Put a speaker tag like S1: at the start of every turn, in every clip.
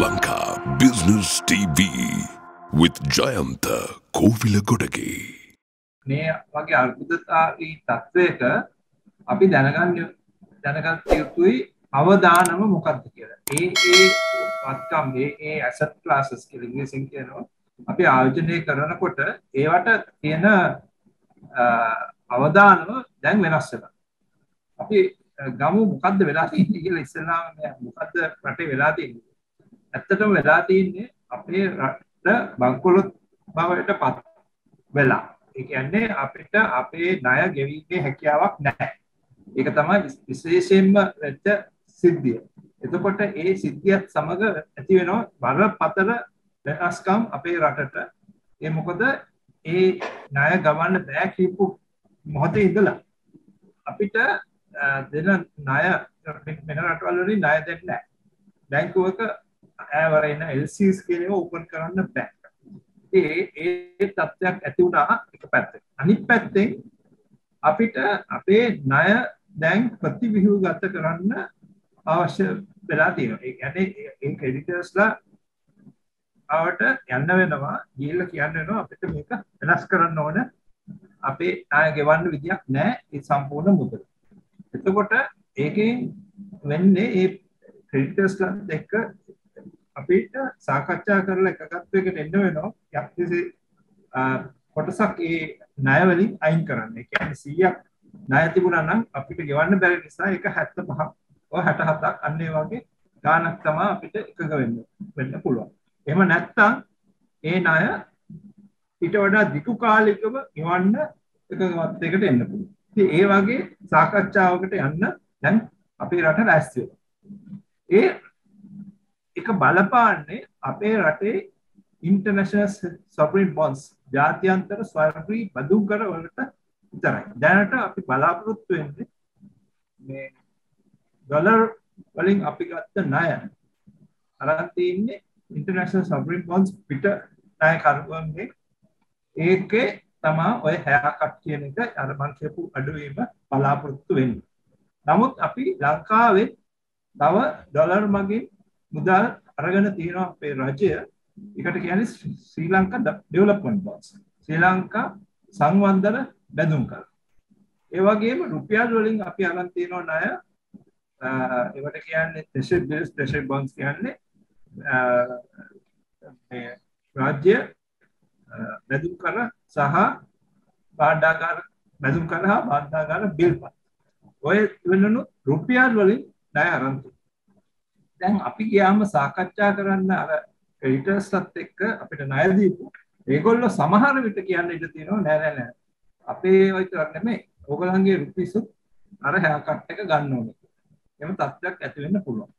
S1: Lanka Business TV with Jayanta Kovilagudagi.
S2: මේ වගේ අර්බුදතාවී තත්ත්වයක අපි දැනගන්න දැනගත් යුතුයි අවදානම මොකක්ද කියලා. ඒ ඒ වත්කම් ඒ ඒ ඇසට් ක්ලාසස් කියලා ඉංග්‍රීසියෙන් කියනවා. අපි ආයෝජනය කරනකොට ඒවට තියෙන අවදානම දැන් වෙනස් වෙනවා. අපි ගමු මොකද්ද වෙලා තියෙන්නේ කියලා ඉස්සෙල්ලාම මොකද්ද රටේ වෙලා තියෙන්නේ. ඇත්තටම වෙලා තියෙන්නේ අපේ රට බංකොලොත් බවට පත් වෙලා. ඒ කියන්නේ අපිට අපේ ණය ගෙවීමේ හැකියාවක් නැහැ. ඒක තමයි විශේෂයෙන්ම වෙච්ච සිද්ධිය. එතකොට ඒ සිද්ධියත් සමග ඇති වෙනවා බරපතල වෙනස්කම් අපේ රටට. ඒ මොකද ඒ ණය ගවන්න බෑ කියපු මොහොතේ ඉඳලා අපිට දෙන ණය වෙන රටවල් වලින් ණය දෙන්නේ නැහැ. බැංකුවක ඇවරෙන LCs කියන ඒවා ඕපන් කරන්න බෑ. ඒ ඒ තත්ත්වයක් ඇති වුණා එක පැත්තකින්. අනිත් පැත්තෙන් අපිට අපේ ණය දැන් ප්‍රතිවිහිුගත කරන්න අවශ්‍ය වෙලා තියෙනවා. ඒ කියන්නේ ඒ ක්‍රෙඩිටර්ස්ලා ආවට යන්න වෙනවා ගිහිල්ලා කියන්න වෙනවා අපිට මේක වෙනස් කරන්න ඕන. අපේ ණය ගෙවන්න විදියක් නැහැ ඒ සම්පූර්ණ මුදල. එතකොට ඒකෙන් වෙන්නේ ඒ ක්‍රෙඩිටර්ස්ලාත් එක්ක අපිට සාකච්ඡා කරලා එකගත්වයකට එන්න වෙනවා යක්තිසි කොටසක් ඒ ණයවලින් අයින් කරන්න. ඒ කියන්නේ 100ක් ණය තිබුණා නම් අපිට ගෙවන්න බැරි නිසා ඒක 75ක් ඔය 67ක් අන්න ඒ වගේ ගාණක් තමයි අපිට එකග වෙන්න වෙන්න පුළුවන්. එහෙම නැත්නම් ඒ ණය ඊට වඩා දිගු කාලිකව ගෙවන්න එකගත්වයකට එන්න පුළුවන්. ඉතින් ඒ වගේ සාකච්ඡාවකට යන්න දැන් අපේ රට ලෑස්ති ඒ එක බලපාන්නේ අපේ රටේ ඉන්ටර්නැෂනල් සොවරින් බොන්ඩ්ස් ජාත්‍යන්තර ස්වර්ගී බදුකර වලට විතරයි. දැනට අපි බලාපොරොත්තු වෙන්නේ මේ ඩොලර් වලින් අපි ගත්ත ණය අරන් තින්නේ ඉන්ටර්නැෂනල් සොවරින් බොන්ඩ්ස් පිට ණය කරුවන්ගේ ඒකේ තමා ඔය හැකට් කියන එක අර මං කියපු අඩුවීම බලාපොරොත්තු වෙන්නේ. නමුත් අපි ලංකාවේ තව ඩොලර් මගින් මුදල් අරගෙන තියෙනවා අපේ රජය එකට කියන්නේ ශ්‍රී ලංකා ඩෙවලොප්මන්ට් බොන්ඩ්ස්. ශ්‍රී ලංකා සංවර්ධන බැඳුම් කර. ඒ වගේම රුපියල් වලින් අපි අරන් තියෙනවා ණය ඒවට කියන්නේ ට්‍රෙෂරි බිල්ස් ට්‍රෙෂරි බොන්ඩ්ස් කියන්නේ මේ රාජ්‍ය බැඳුම් කර සහ භාණ්ඩාගාර බැඳුම් කර හා භාණ්ඩාගාර බිල්පත්. ඔය වෙනනු රුපියල් වලින් ණය අරන් දැන් අපි ගියාම සාකච්ඡා කරන්න අර ක්‍රෙඩිටර්ස්ලත් එක්ක අපිට ණය දීපු ඒගොල්ලෝ සමහර විට කියන්න ඉඩ තියෙනවා නෑ නෑ නෑ අපේ විතරක් නෙමෙයි ඕගොල්ලන්ගේ රුපිසුත් අර හැකට් එක ගන්න ඕනේ. එහෙම තත්ත්වයක් ඇති වෙන්න පුළුවන්.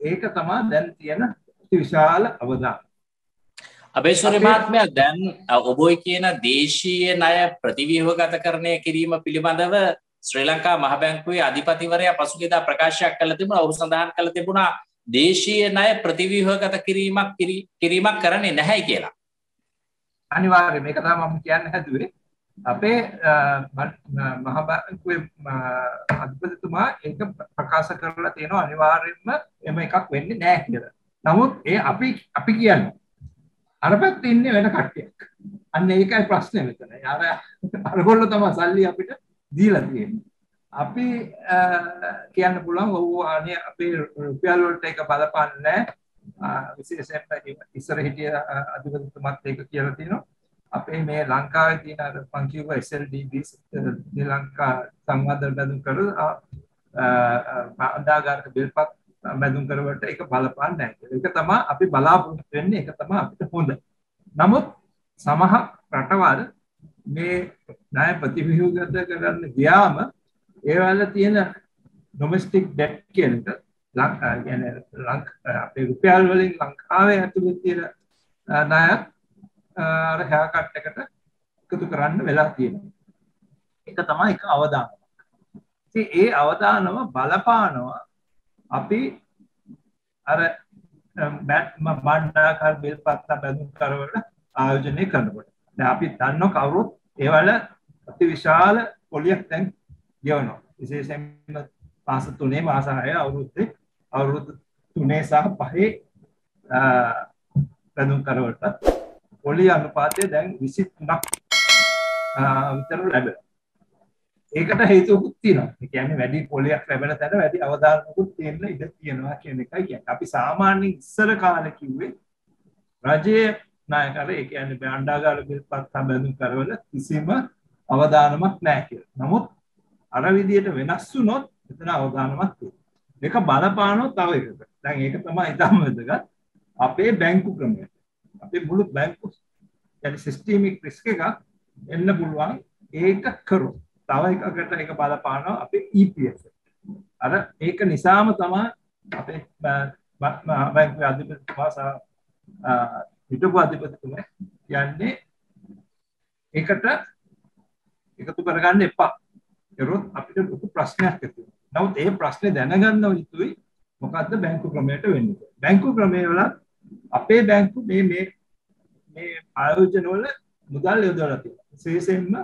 S2: ඒක තමයි දැන් තියෙන විශාල අවදානම.
S3: අබේශ්වර මහත්මයා දැන් ඔබයි කියන දේශීය ණය ප්‍රතිව්‍යුහගත කරණය කිරීම පිළිබඳව ශ්‍රී ලංකා මහ බැංකුවේ අධිපතිවරයා පසුගියදා ප්‍රකාශයක් කළ තිබුණා. ඔහු සඳහන් කළ තිබුණා දේශීය ණය ප්‍රතිව්‍යුහගත කිරීමක් කිරීමක් කරන්නේ නැහැ කියලා.
S2: අනිවාර්යයෙන් මේක තමයි මම කියන්න හැදුවේ. අපේ මහ බැංකුවේ අධිපතිතුමා ඒක ප්‍රකාශ කරලා තියෙනවා අනිවාර්යයෙන්ම එම එකක් වෙන්නේ නැහැ කියලා. නමුත් ඒ අපි අපි කියන්නේ අර පැත්තේ ඉන්නේ වෙන කට්ටියක්. අන්න ඒකයි ප්‍රශ්නේ මෙතන. අර අරගොල්ලෝ තමයි සල්ලි අපිට දීලා තියෙන්නේ. අපි කියන්න පුළුවන් ඔව් අනේ අපේ රුපියල් වලට ඒක බලපන්නේ විශේෂයෙන්ම ඉස්සර හිටිය අධිපතිතුමත් ඒක කියලා තියෙනවා. අපේ මේ ලංකාවේ තියෙන අර මං කිව්ව SLDB ශ්‍රී ලංකා සංවර්ධන බැඳුම් කර අදාගාරක බිල්පත් බැඳුම් කරවට ඒක බලපාන්නේ නැහැ. ඒක තමයි අපි බලාපොරොත්තු වෙන්නේ. ඒක තමයි අපිට හොඳ. නමුත් සමහර රටවල් මේ ණය ප්‍රතිව්‍යුහගත කරන්න ගියාම ඒවල තියෙන ඩොමෙස්ටික් ඩෙට් කියන එක ලංකා කියන්නේ අපේ රුපියල් වලින් ලංකාවේ ඇතුළේ තියෙන ණය අර හැකට් එකට එකතු කරන්න වෙලා තියෙනවා. ඒක තමයි එක අවදානමක්. ඉතින් ඒ අවදානම බලපානවා අපි අර බණ්ඩාකාර බිල් පත්තා බැඳුම් කරවල ආයෝජනය කරනකොට. දැන් අපි දන්නව කවුරුත් ඒවල අති විශාල පොලියක් දැන් ගෙවනවා. විශේෂයෙන්ම මාස 3 මාස 6 අවුරුද්දේ අවුරුදු තුනේ සහ පහේ පැදුම් කරවලට පොලි අනුපාතය දැන් විසි තුනක් විතර ලැබෙන ඒකට හේතුකුත් තියෙනවා. ඒ කියන්නේ වැඩි පොලියක් ලැබෙන තැන වැඩි අවධානමකුත් තියෙන්න ඉඩ තියෙනවා කියන එකයි කියන්නේ. අපි සාමාන්‍යයෙන් ඉස්සර කාලේ කිව්වේ රජයේ නායකර ඒ කියන්නේ අණ්ඩාගාර පත්තා බැඳුම් කරවල කිසිම අවධානමක් නැහැ කියලා. නමුත් අර විදියට වෙනස් වුණොත් එතන අවධානමක් තියෙනවා. එක බලපානොත් තව එකකට. දැන් ඒක තමයි ඉතාම වැදගත්. අපේ බැංකු ක්‍රමය. අපේ මුළු බැංකු කියන්නේ සිස්ටමික් රිස්ක් එකක් එන්න පුළුවන් ඒක කරොත්. තව එකකට ඒක බලපානවා අපේ EPS. අර ඒක නිසාම තමයි අපේ බැංකු අධිපතිතුමා හිටපු අධිපතිතුමා කියන්නේ ඒකට එකතු කරගන්න එපා. කරොත් අපිට ලොකු ප්‍රශ්නයක් ඇති වෙනවා. නමුත් ඒ ප්‍රශ්නේ දැනගන්න යුතුයි මොකද්ද බැංකු ක්‍රමයට වෙන්නේ. බැංකු ක්‍රමය වල අපේ බැංකු මේ මේ මේ ආයෝජන වල මුදල් යොදවලා තියෙනවා. විශේෂයෙන්ම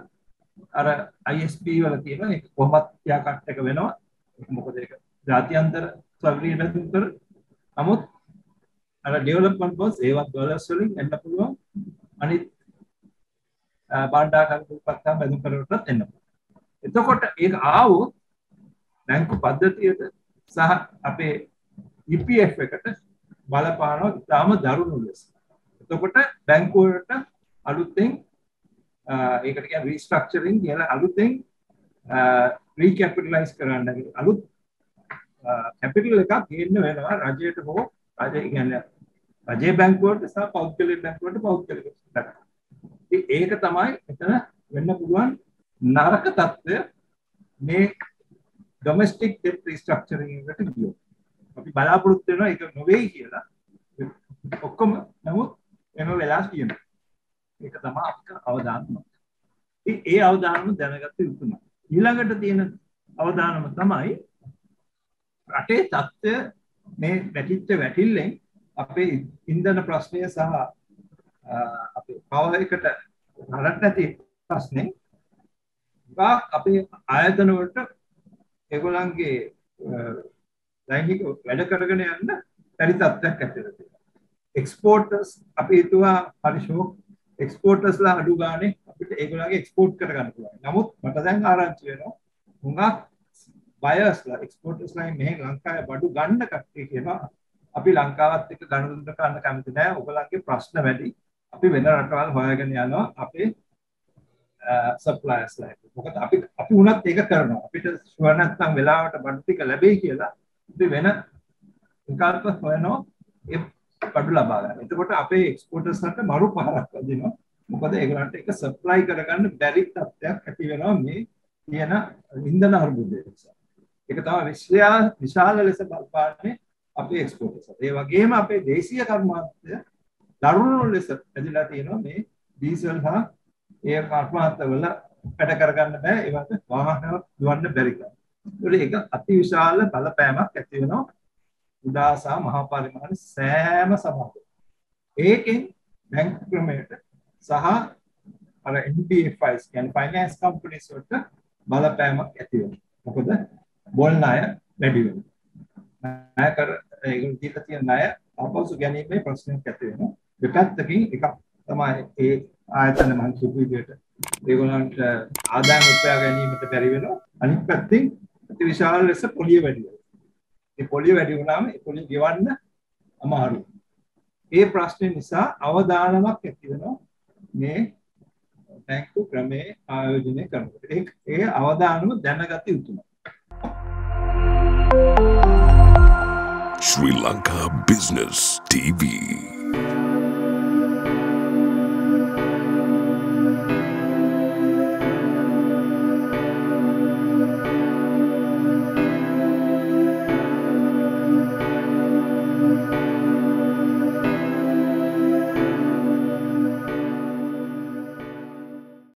S2: අර ISB වල තියෙන ඒක කොහොමත් යා කට් එක වෙනවා. ඒක මොකද ඒක ජාත්‍යන්තර ස්වර්ගීය බැංකු කර නමුත් අර ඩෙවලොප්මන්ට් බොස් ඒවත් ඩොලර්ස් වලින් එන්න පුළුවන්. අනිත් බාණ්ඩාකාර දුප්පත්කම් බැඳුම් කරවලටත් එන්න පුළුවන්. එතකොට ඒක ආවොත් බැංකු පද්ධතියට සහ අපේ EPF එකට බලපානවා ඉතාම දරුණු ලෙස. එතකොට බැංකුවලට අලුතෙන් ඒකට කියන්නේ රීස්ට්‍රක්චරින් කියලා අලුතෙන් රීකැපිටලයිස් කරන්න අලුත් කැපිටල් එකක් ගේන්න වෙනවා රජයට හෝ රජය කියන්නේ රජයේ බැංකුවලට සහ පෞද්ගලික බැංකුවලට පෞද්ගලික ඒක තමයි එතන වෙන්න පුළුවන් නරක තත්ත්වය මේ ඩොමස්ටික් ඩෙට් රිස්ට්‍රක්චරින් එකට ගියොත්. අපි බලාපොරොත්තු වෙනවා ඒක නොවේයි කියලා. ඔක්කොම නමුත් එම වෙලා තියෙනවා. ඒක තමයි අපිට අවධානම. ඒ අවධානම දැනගත යුතුමයි. ඊළඟට තියෙන අවධානම තමයි රටේ තත්ත්වය මේ වැටිච්ච වැටිල්ලෙන් අපේ ඉන්ධන ප්‍රශ්නය සහ අපේ පවර් එකට නරක් නැති ප්‍රශ්නේ අපේ ආයතන වලට ඒගොල්ලන්ගේ දෛනික වැඩ කරගෙන යන්න බැරි තත්ත්වයක් ඇති වෙලා තියෙනවා. එක්ස්පෝර්ටර්ස් අපි හිතුවා හරි ෂෝක් එක්ස්පෝර්ටර්ස්ලා අඩු ගානේ අපිට ඒගොල්ලන්ගේ එක්ස්පෝර්ට් කරගන්න පුළුවන්. නමුත් මට දැන් ආරංචි වෙනවා හුඟක් බයර්ස්ලා එක්ස්පෝර්ටර්ස්ලා මෙහෙ ලංකාවේ බඩු ගන්න කට්ටිය කියනවා අපි ලංකාවත් එක්ක ගනුදෙනු කරන්න කැමති නැහැ. ඔයගොල්ලන්ගේ ප්‍රශ්න වැඩි. අපි වෙන රටවල් හොයාගෙන යනවා අපේ සප්ලයර්ස්ලා එක්ක. මොකද අපි අපි උනත් ඒක කරනවා. අපිට ෂුවර් නැත්නම් වෙලාවට බඩු ටික ලැබෙයි කියලා අපි වෙන විකල්ප හොයනවා ඒ බඩු ලබා ගන්න. එතකොට අපේ එක්ස්පෝර්ටර්ස්ලට මරු පහරක් වදිනවා. මොකද ඒගොල්ලන්ට ඒක සප්ලයි කරගන්න බැරි තත්ත්වයක් ඇති වෙනවා මේ තියෙන ඉන්ධන අර්බුදය නිසා. ඒක තමයි විශාල ලෙස බලපාන්නේ අපේ එක්ස්පෝර්ටර්ස්. ඒ වගේම අපේ දේශීය කර්මාන්තය දරුණු ලෙස ඇදිලා තියෙනවා මේ ඩීසල් හා ඒ කර්මාන්තවල වැඩ කරගන්න බෑ ඒවට වාහන දුවන්න බැරි කරනවා. ඒක අතිවිශාල බලපෑමක් ඇති වෙනවා උඩා සහ මහා පරිමාණ සෑම සභාවක. ඒකෙන් බැංක් ක්‍රමයට සහ අර NBFIs කියන්නේ ෆයිනෑන්ස් කම්පනීස් වලට බලපෑමක් ඇති වෙනවා. මොකද බොල් ණය වැඩි වෙනවා. ණය කර ඒගොල්ලෝ දීලා තියෙන ණය ආපසු ගැනීමේ ප්‍රශ්නයක් ඇති වෙනවා. දෙපැත්තකින් එකක් තමයි ඒ ආයතන මං කියපු විදිහට ඒගොල්ලන්ට ආදායම උපයා ගැනීමට බැරි වෙනවා. අනිත් පැත්තෙන් අතිවිශාල ලෙස පොලිය වැඩි වෙනවා. ඒ පොලිය වැඩි වුණාම ඒ පොලිය ගෙවන්න අමාරුයි. ඒ ප්‍රශ්නේ නිසා අවදානමක් ඇති වෙනවා මේ බැංකු ක්‍රමේ ආයෝජනය කරනකොට. ඒ අවදානම දැනගත යුතුයි.
S1: Sri Lanka Business TV.